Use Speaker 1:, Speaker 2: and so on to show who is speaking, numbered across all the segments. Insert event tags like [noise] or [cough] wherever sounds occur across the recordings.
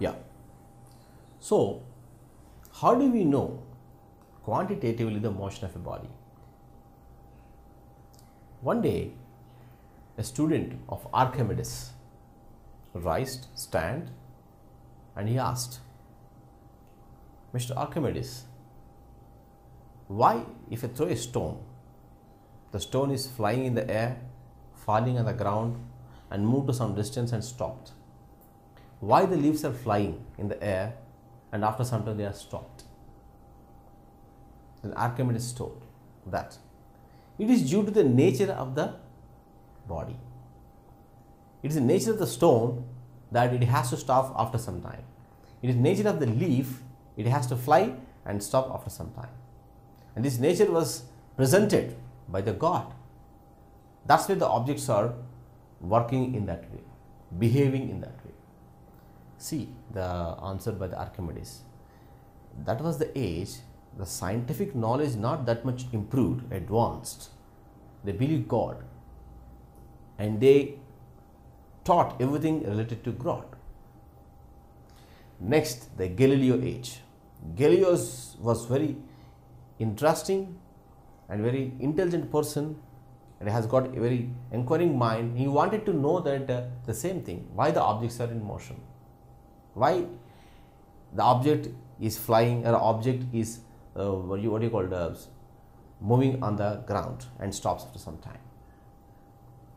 Speaker 1: Yeah. So, how do we know quantitatively the motion of a body? One day, a student of Archimedes raised stand and he asked, Mr. Archimedes, why if I throw a stone, the stone is flying in the air, falling on the ground and moved to some distance and stopped? Why the leaves are flying in the air and after some time they are stopped? Then Archimedes told that it is due to the nature of the body. It is the nature of the stone that it has to stop after some time. It is nature of the leaf, it has to fly and stop after some time. And this nature was presented by the God. That's why the objects are working in that way, behaving in that way. See the answer by the Archimedes. That was the age, the scientific knowledge not that much improved, advanced. They believe God and they taught everything related to God. Next, the Galileo age. Galileo was very interesting and very intelligent person and has got a very inquiring mind. He wanted to know that uh, the same thing, why the objects are in motion, why the object is flying or object is uh, what, you, what you call uh, moving on the ground and stops after some time.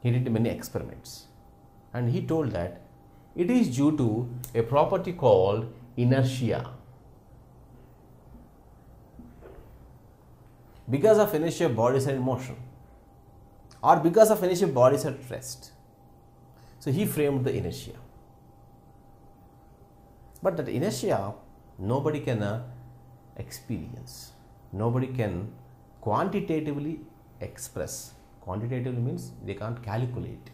Speaker 1: He did many experiments and he told that it is due to a property called inertia. Because of inertia, bodies are in motion, or because of inertia, bodies are at rest. So he framed the inertia. But that inertia, nobody can uh, experience, nobody can quantitatively express. Quantitatively means they can't calculate.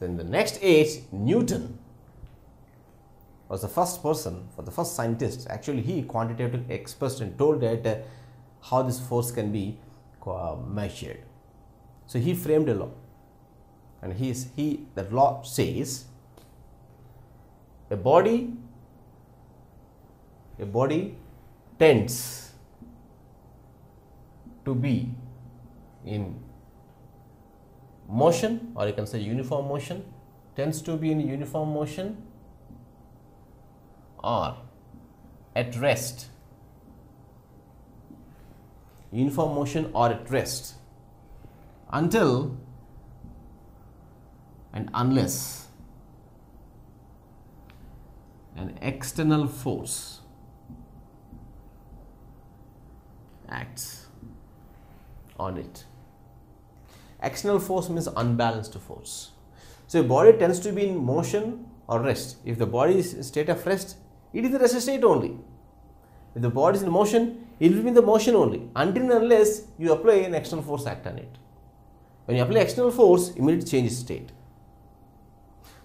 Speaker 1: Then the next age, Newton was the first person, for the first scientist. Actually, he quantitatively expressed and told that uh, how this force can be uh, measured. So he framed a law, and he is he that law says a body a body tends to be in motion or you can say uniform motion tends to be in uniform motion or at rest. Uniform motion or at rest. Until and unless an external force acts on it. External force means unbalanced force. So, a body tends to be in motion or rest. If the body is in state of rest, it is the rest state only. If the body is in motion, it will be in the motion only until and unless you apply an external force act on it. When you apply external force, immediately changes state.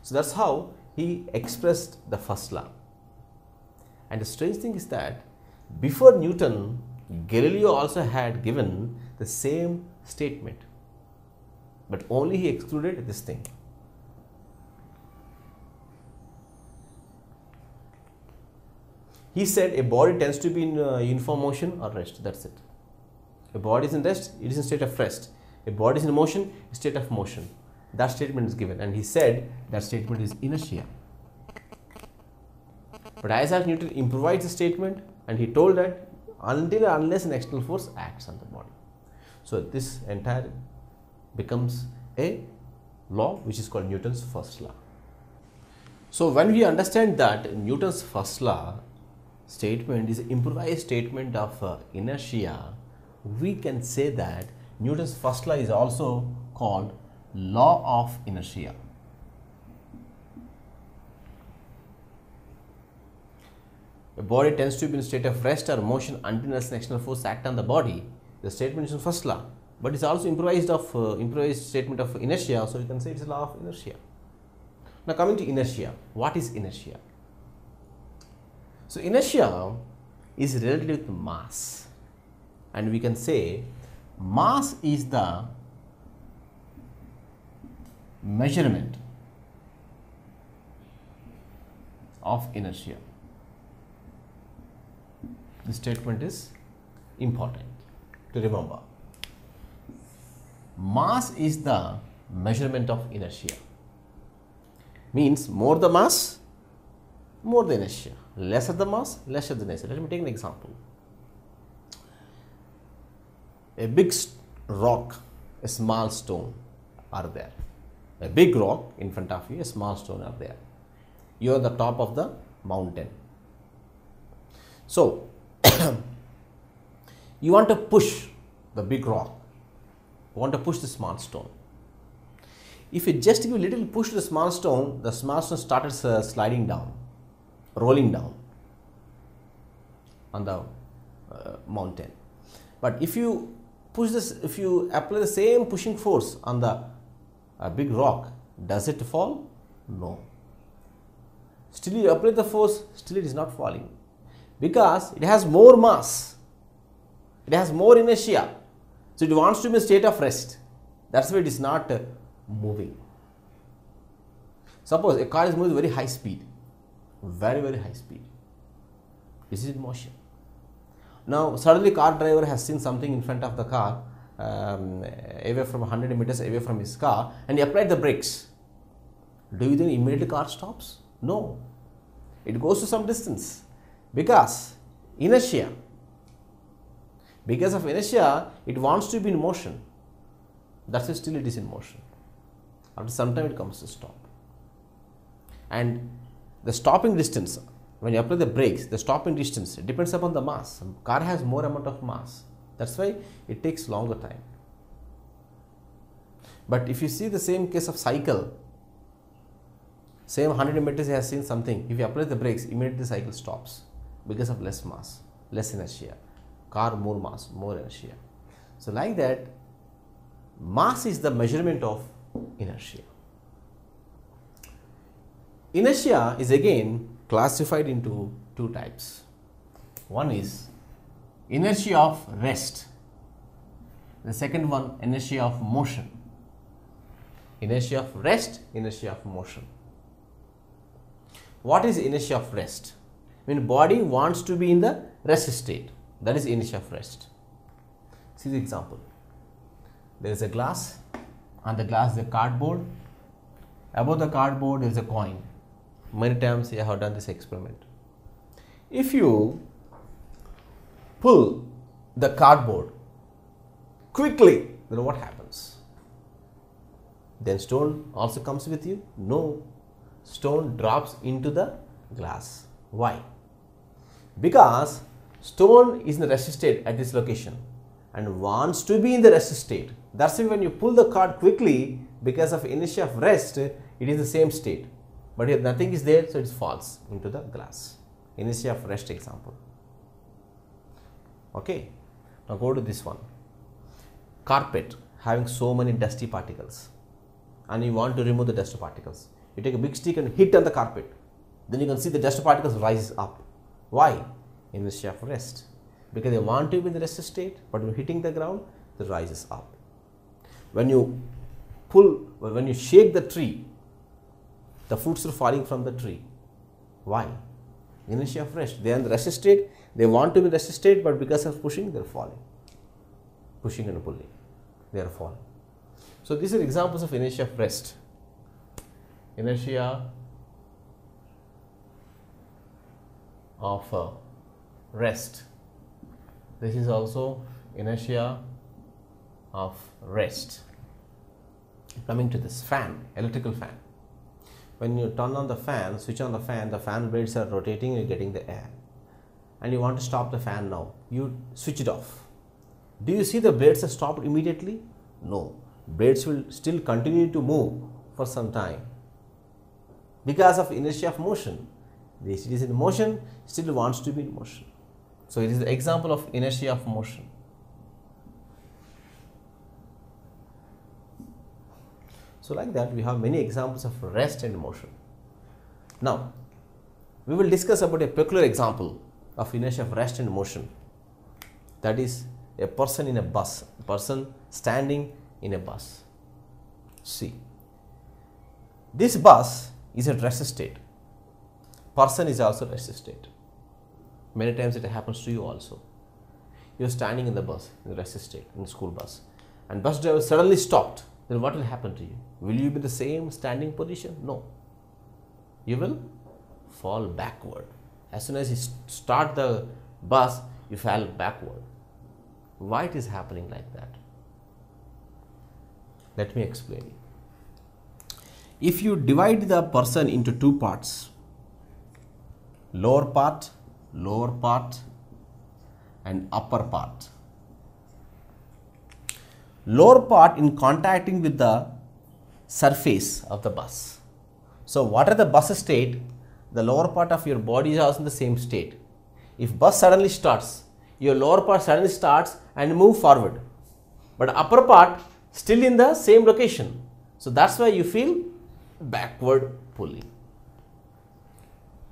Speaker 1: So that's how he expressed the first law. And the strange thing is that before Newton, Galileo also had given the same statement, but only he excluded this thing. He said a body tends to be in uh, uniform motion or rest. That's it. A body is in rest, it is in state of rest. A body is in motion, state of motion. That statement is given, and he said that statement is inertia. But Isaac Newton improvised the statement, and he told that until unless an external force acts on the body. So this entire becomes a law which is called Newton's first law. So when we understand that Newton's first law statement is improvised statement of uh, inertia, we can say that Newton's first law is also called law of inertia. A body tends to be in a state of rest or motion until an external force act on the body. The statement is in first law, but it's also improvised of uh, improvised statement of inertia, so you can say it's a law of inertia. Now coming to inertia, what is inertia? So inertia is related to mass, and we can say mass is the measurement of inertia. This statement is important to remember. Mass is the measurement of inertia. Means more the mass, more the inertia. Lesser the mass, lesser the inertia. Let me take an example. A big rock, a small stone are there. A big rock in front of you, a small stone are there. You are the top of the mountain. So, [coughs] you want to push the big rock, you want to push the small stone. If you just give a little push to the small stone, the small stone started uh, sliding down, rolling down on the uh, mountain. But if you push this, if you apply the same pushing force on the uh, big rock, does it fall? No. Still you apply the force, still it is not falling because it has more mass, it has more inertia. So it wants to be in a state of rest. That's why it is not uh, moving. Suppose a car is moving very high speed, very very high speed. This is in motion. Now suddenly car driver has seen something in front of the car um, away from 100 meters away from his car and he applied the brakes. Do you think immediately car stops? No. It goes to some distance because inertia. Because of inertia, it wants to be in motion. That's why still it is in motion. After some time, it comes to stop. And the stopping distance, when you apply the brakes, the stopping distance depends upon the mass. Car has more amount of mass. That's why it takes longer time. But if you see the same case of cycle, same 100 meters has seen something, if you apply the brakes, immediately the cycle stops because of less mass, less inertia. Car more mass, more inertia. So like that, mass is the measurement of inertia. Inertia is again classified into two types. One is inertia of rest. The second one, inertia of motion. Inertia of rest, inertia of motion. What is inertia of rest? When body wants to be in the rest state, that is inertia of rest. See the example. There is a glass, on the glass is a cardboard. Above the cardboard is a coin. Many times I have done this experiment. If you pull the cardboard quickly, then what happens? Then stone also comes with you? No. Stone drops into the glass. Why? Because stone is in the rest state at this location and wants to be in the rest state. That's why when you pull the card quickly, because of inertia of rest, it is the same state. But here nothing is there, so it falls into the glass. Inertia of rest example. Okay. Now go to this one. Carpet having so many dusty particles and you want to remove the dust particles. You take a big stick and hit on the carpet. Then you can see the dust particles rise up. Why? Inertia of rest. Because they want to be in the rest state, but when hitting the ground, it rises up. When you pull, when you shake the tree, the fruits are falling from the tree. Why? Inertia of rest. They are state, they want to be state, but because of pushing, they are falling. Pushing and pulling, they are falling. So these are examples of inertia of rest. Inertia of uh, rest. This is also inertia of rest. Coming to this fan, electrical fan. When you turn on the fan, switch on the fan, the fan blades are rotating, you're getting the air. And you want to stop the fan now. You switch it off. Do you see the blades are stopped immediately? No. Blades will still continue to move for some time because of inertia of motion. This is in motion, still wants to be in motion. So it is the example of inertia of motion. So like that we have many examples of rest and motion. Now we will discuss about a peculiar example of inertia of rest and motion. That is a person in a bus, a person standing in a bus. See, this bus is at rest state. person is also rest state. Many times it happens to you also. You're standing in the bus, in the rest state, in the school bus, and bus driver suddenly stopped. Then what will happen to you? Will you be the same standing position? No. You will fall backward. As soon as you start the bus, you fall backward. Why it is happening like that? Let me explain. If you divide the person into two parts, lower part, lower part, and upper part. Lower part in contacting with the surface of the bus. So, what are the bus state? The lower part of your body is also in the same state. If bus suddenly starts, your lower part suddenly starts and move forward, but upper part still in the same location. So that's why you feel backward pulling.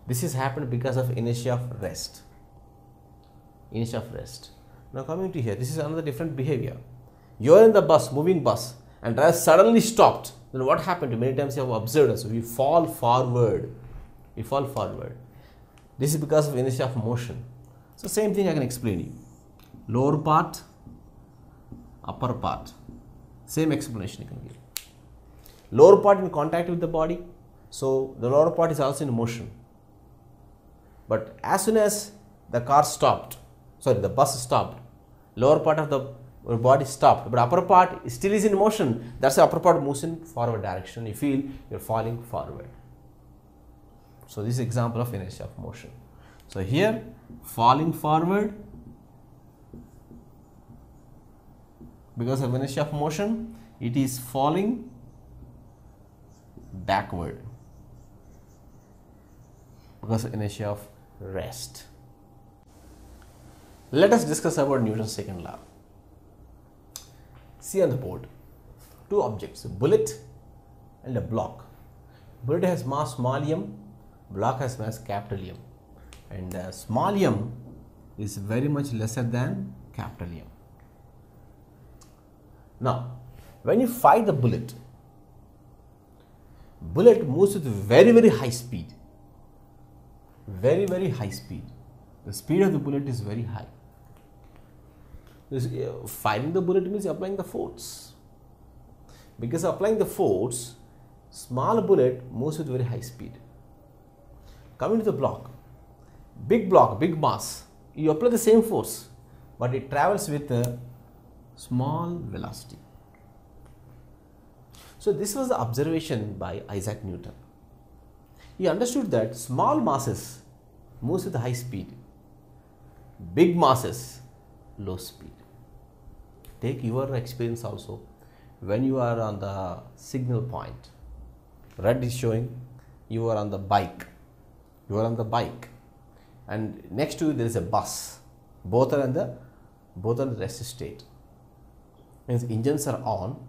Speaker 1: This has happened because of inertia of rest. Inertia of rest. Now coming to here, this is another different behavior. You are in the bus, moving bus, and driver suddenly stopped. Then what happened? Many times you have observed us. We fall forward. We fall forward. This is because of inertia of motion. So same thing I can explain you. Lower part, upper part. Same explanation you can give. Lower part in contact with the body. So the lower part is also in motion. But as soon as the car stopped, sorry, the bus stopped, lower part of the body stopped, but upper part still is in motion. That's the upper part moves in forward direction. You feel you're falling forward. So this is example of inertia of motion. So here falling forward because of inertia of motion it is falling backward because of inertia of rest. Let us discuss about Newton's second law. See on the board two objects a bullet and a block. Bullet has mass small m, block has mass capital M and uh, small m is very much lesser than capital M. Now, when you fire the bullet, bullet moves with very very high speed, very very high speed. The speed of the bullet is very high. This, uh, firing the bullet means applying the force. Because applying the force, small bullet moves with very high speed. Coming to the block, big block, big mass, you apply the same force, but it travels with a small velocity. So this was the observation by Isaac Newton. He understood that small masses moves with high speed, big masses low speed. Take your experience also when you are on the signal point. Red is showing you are on the bike. You are on the bike and next to you there is a bus. Both are in the both are in the rest state. Means engines are on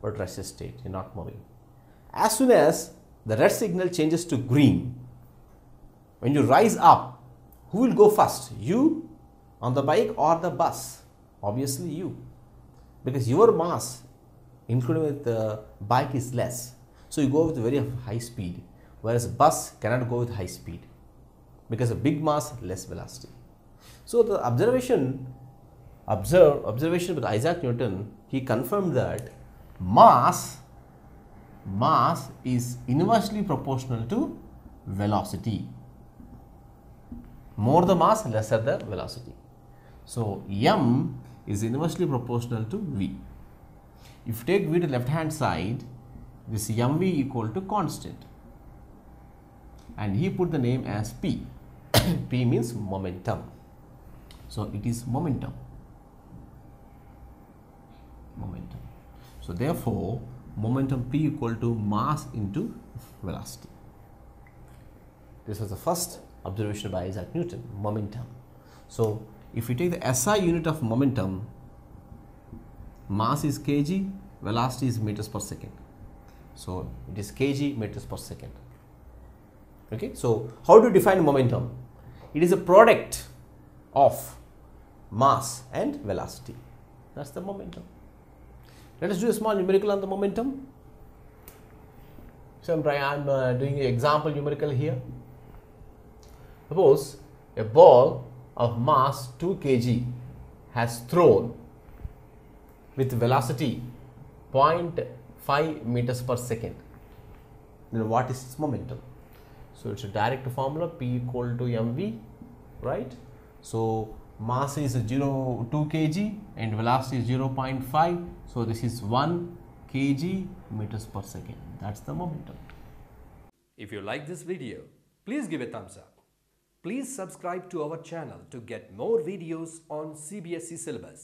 Speaker 1: but rest state, you're not moving. As soon as the red signal changes to green, when you rise up, who will go first? You on the bike or the bus? Obviously you. Because your mass, including with the bike, is less. So you go with very high speed, whereas bus cannot go with high speed because of big mass, less velocity. So the observation, observe, observation with Isaac Newton, he confirmed that mass mass is inversely proportional to velocity. More the mass, lesser the velocity. So, m is inversely proportional to v. If you take v to the left hand side, this mv equal to constant and he put the name as p. [coughs] p means momentum. So, it is momentum. Momentum. So, therefore, momentum p equal to mass into velocity. This was the first observation by Isaac Newton, momentum. So, if we take the SI unit of momentum, mass is kg, velocity is meters per second. So, it is kg meters per second. Okay. So, how to define momentum? It is a product of mass and velocity. That is the momentum. Let us do a small numerical on the momentum. So, I am uh, doing an example numerical here. Suppose a ball of mass 2 kg has thrown with velocity 0.5 meters per second. Then what is its momentum? So it's a direct formula P equal to mv, right? So mass is 0 2 kg and velocity is 0.5. So this is 1 kg meters per second. That's the momentum.
Speaker 2: If you like this video, please give a thumbs up. Please subscribe to our channel to get more videos on CBSE syllabus.